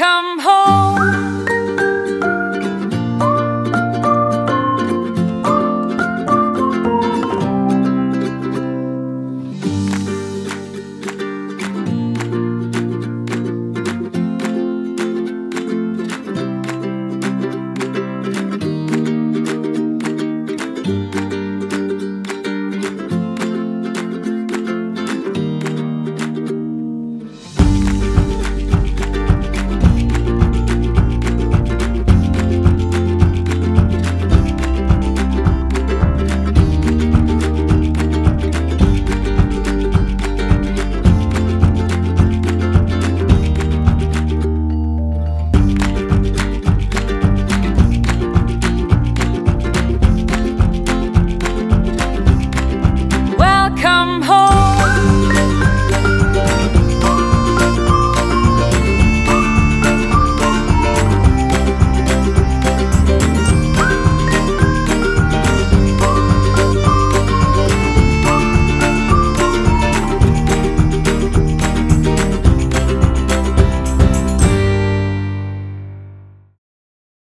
come home.